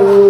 Hallelujah.